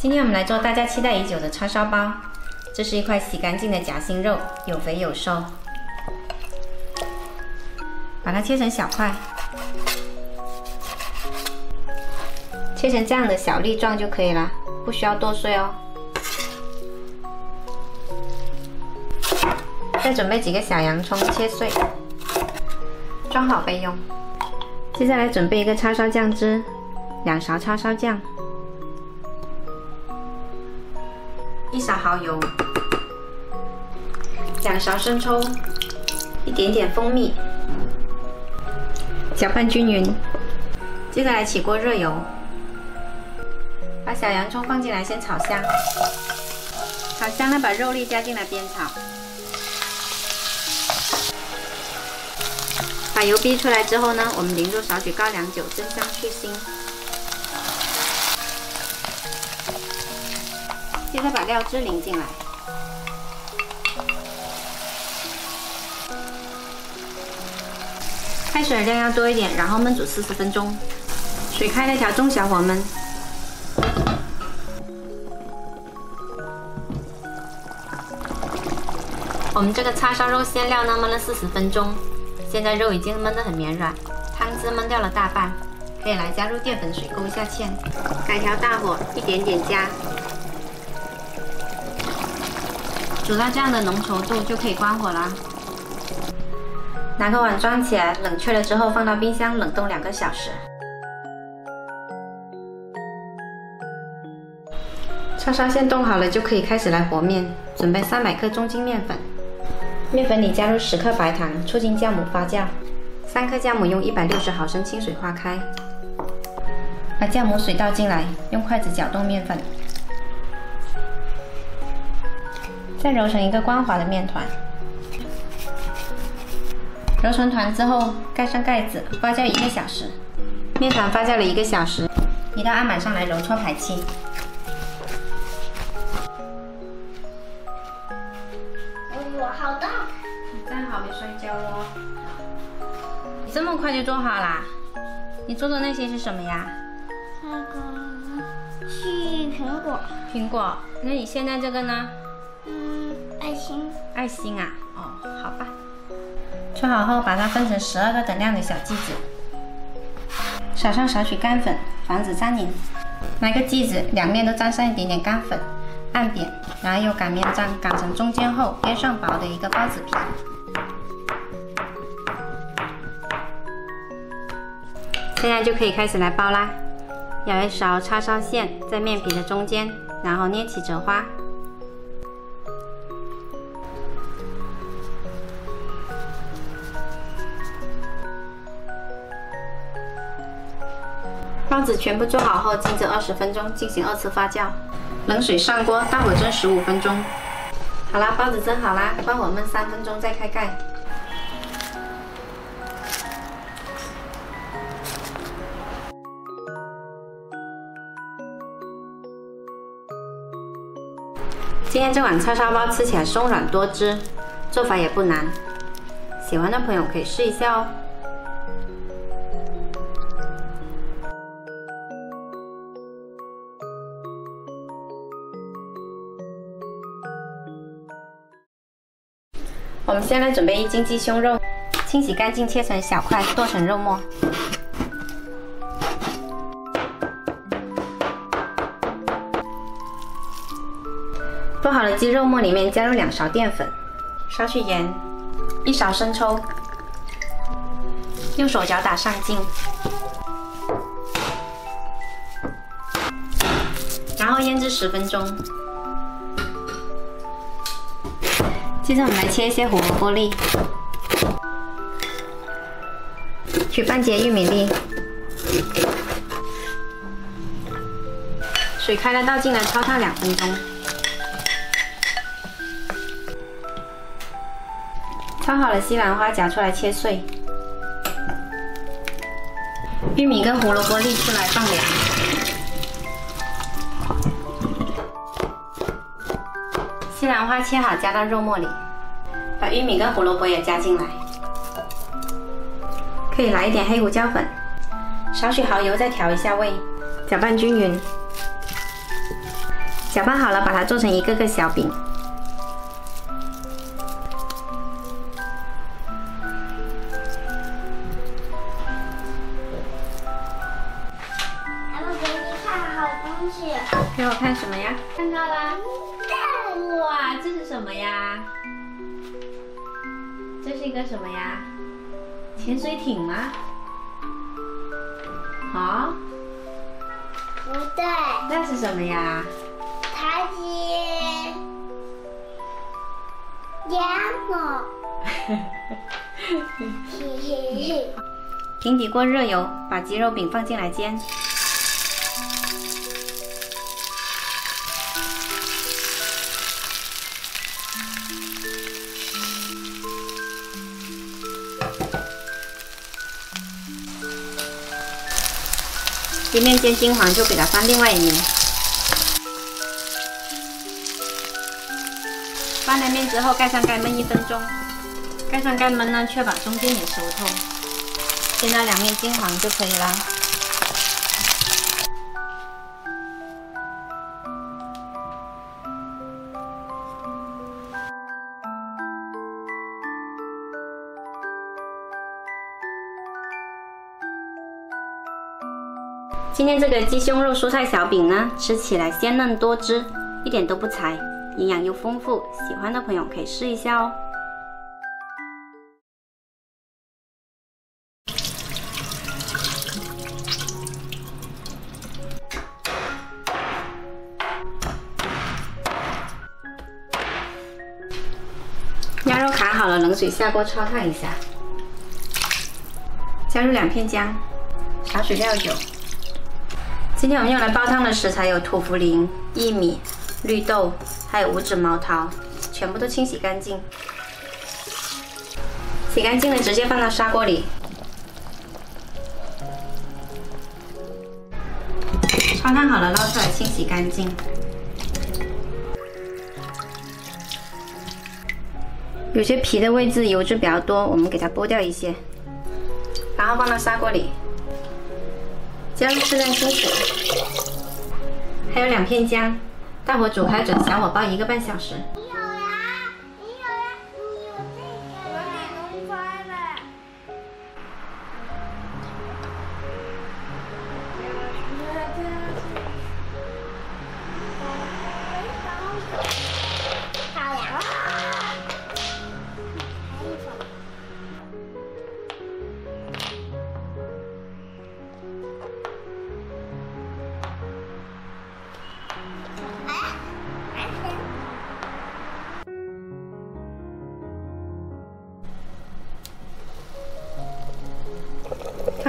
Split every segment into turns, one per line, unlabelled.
今天我们来做大家期待已久的叉烧包。这是一块洗干净的夹心肉，有肥有瘦。把它切成小块，切成这样的小粒状就可以了，不需要剁碎哦。再准备几个小洋葱，切碎，装好备用。接下来准备一个叉烧酱汁，两勺叉烧酱。一勺蚝油，两勺生抽，一点点蜂蜜，搅拌均匀。接下来起锅热油，把小洋葱放进来，先炒香。炒香了，把肉粒加进来煸炒。把油逼出来之后呢，我们淋入少许高粱酒，增香去腥。再把料汁淋进来，开水量要多一点，然后焖煮四十分钟，水开了调中小火焖。我们这个叉烧肉馅料呢焖了四十分钟，现在肉已经焖得很绵软，汤汁焖掉了大半，可以来加入淀粉水勾一下芡，改调大火，一点点加。煮到这样的浓稠度就可以关火啦。拿个碗装起来，冷却了之后放到冰箱冷冻两个小时。叉烧馅冻好了，就可以开始来和面。准备三百克中筋面粉，面粉里加入十克白糖，促进酵母发酵。三克酵母用一百六十毫升清水化开，把酵母水倒进来，用筷子搅动面粉。再揉成一个光滑的面团，揉成团之后盖上盖子，发酵一个小时。面团发酵了一个小时，移到案板上来揉搓排气。
哇，好大！
你站好，别摔跤哦。你这么快就做好啦？你做的那些是什么呀？
那个是苹果。
苹果。那你现在这个呢？
嗯，爱心，
爱心啊，哦，好吧。搓好后，把它分成十二个等量的小剂子，撒上少许干粉，防止粘黏。拿个剂子，两面都沾上一点点干粉，按扁，然后用擀面杖擀成中间厚、边上薄的一个包子皮。现在就可以开始来包啦。舀一勺叉烧馅在面皮的中间，然后捏起折花。包子全部做好后，静置二十分钟，进行二次发酵。冷水上锅，大火蒸十五分钟。好啦，包子蒸好啦，关火焖三分钟再开盖。今天这款叉烧包吃起来松软多汁，做法也不难，喜欢的朋友可以试一下哦。我们先来准备一斤鸡胸肉，清洗干净，切成小块，剁成肉末。剁好的鸡肉末里面加入两勺淀粉，少许盐，一勺生抽，用手搅打上劲，然后腌制十分钟。接着我们来切一些胡萝卜粒，取半截玉米粒，水开了倒进来焯烫两分钟，焯好了西兰花夹出来切碎，玉米跟胡萝卜粒出来放凉。西兰花切好，加到肉末里，把玉米跟胡萝卜也加进来，可以来一点黑胡椒粉，少许蚝油，再调一下味，搅拌均匀。搅拌好了，把它做成一个个小饼。
我给你看好东西，
给我看什么呀？看到啦！这是什么呀？这是一个什么呀？潜水艇吗？啊，
不对，
那是什么呀？
台阶，羊毛，
平底锅热油，把鸡肉饼放进来煎。一面煎金黄，就给它翻另外一面。翻了面之后，盖上盖焖一分钟。盖上盖焖呢，确保中间也熟透。煎到两面金黄就可以了。今天这个鸡胸肉蔬菜小饼呢，吃起来鲜嫩多汁，一点都不柴，营养又丰富，喜欢的朋友可以试一下哦。鸭肉砍好了，冷水下锅焯烫一下，加入两片姜，少许料酒。今天我们用来煲汤的食材有土茯苓、薏米、绿豆，还有五指毛桃，全部都清洗干净。洗干净了，直接放到砂锅里，焯烫好了，捞出来清洗干净。有些皮的位置油脂比较多，我们给它剥掉一些，然后放到砂锅里，加入适量清水，还有两片姜，大火煮开，转小火煲一个半小时。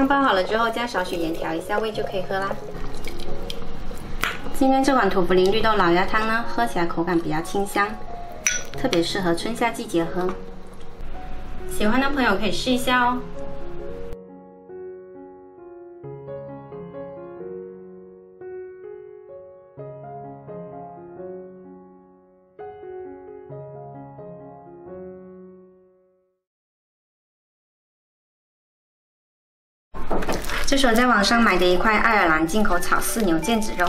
汤煲好了之后，加少许盐调一下味就可以喝啦。今天这款土茯苓绿豆老鸭汤呢，喝起来口感比较清香，特别适合春夏季节喝。喜欢的朋友可以试一下哦。这是我在网上买的一块爱尔兰进口草饲牛腱子肉，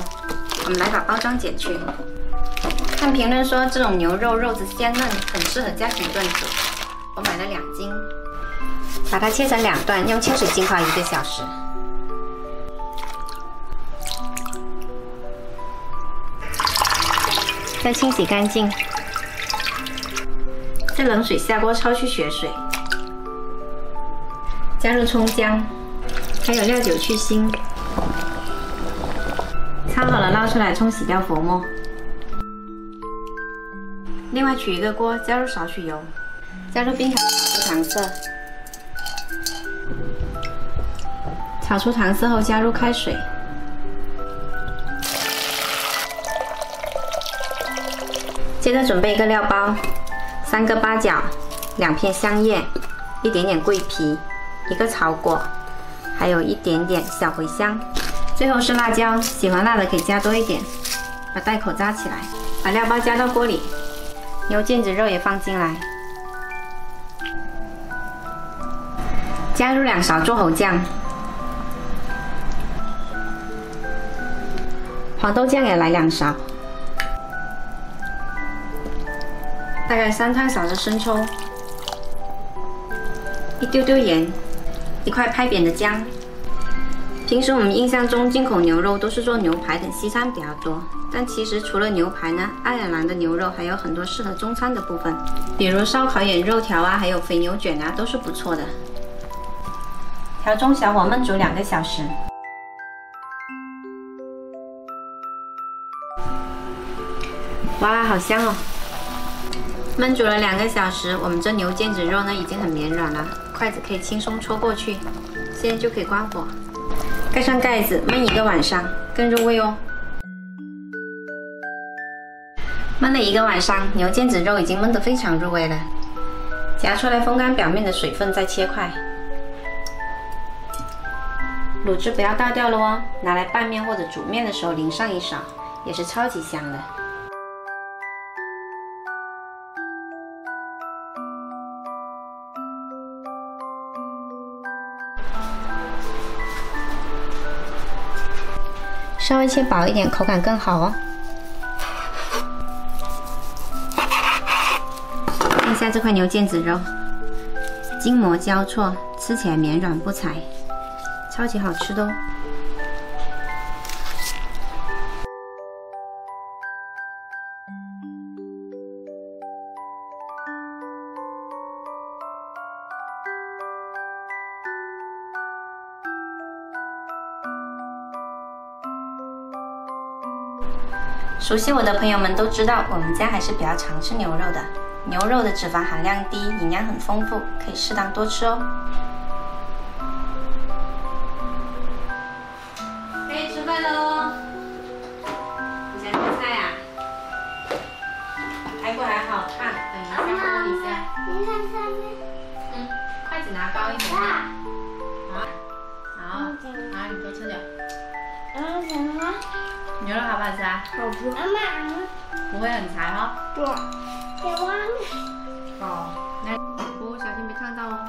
我们来把包装剪去。看评论说这种牛肉肉质鲜嫩，很适合家庭炖煮。我买了两斤，把它切成两段，用清水浸泡一个小时。再清洗干净，在冷水下锅焯去血水，加入葱姜。还有料酒去腥，焯好了捞出来冲洗掉浮沫。另外取一个锅，加入少许油，加入冰糖炒出糖色，炒出糖色后加入开水，接着准备一个料包，三个八角，两片香叶，一点点桂皮，一个草果。还有一点点小茴香，最后是辣椒，喜欢辣的可以加多一点。把袋口扎起来，把料包加到锅里，牛腱子肉也放进来，加入两勺柱侯酱，黄豆酱也来两勺，大概三汤勺的生抽，一丢丢盐，一块拍扁的姜。平时我们印象中进口牛肉都是做牛排等西餐比较多，但其实除了牛排呢，爱尔兰的牛肉还有很多适合中餐的部分，比如烧烤眼肉条啊，还有肥牛卷啊，都是不错的。调中小火焖煮两个小时。哇，好香哦！焖煮了两个小时，我们这牛腱子肉呢已经很绵软了，筷子可以轻松戳过去。现在就可以关火，盖上盖子焖一个晚上，更入味哦。焖了一个晚上，牛腱子肉已经焖得非常入味了。夹出来风干表面的水分，再切块。卤汁不要倒掉了哦，拿来拌面或者煮面的时候淋上一勺，也是超级香的。稍微切薄一点，口感更好哦。看一下这块牛腱子肉，筋膜交错，吃起来绵软不柴，超级好吃的哦。熟悉我的朋友们都知道，我们家还是比较常吃牛肉的。牛肉的脂肪含量低，营养很丰富，可以适当多吃哦。可以吃饭喽！你想吃菜呀？排骨还好看，等一下锅一下。
你看上面。
嗯，筷子拿高一点。好，好，好，你多吃点。牛肉好不好吃啊？
好吃。妈妈。
不会很柴哈？
对。别忘了。
哦，那不小心别烫到哦。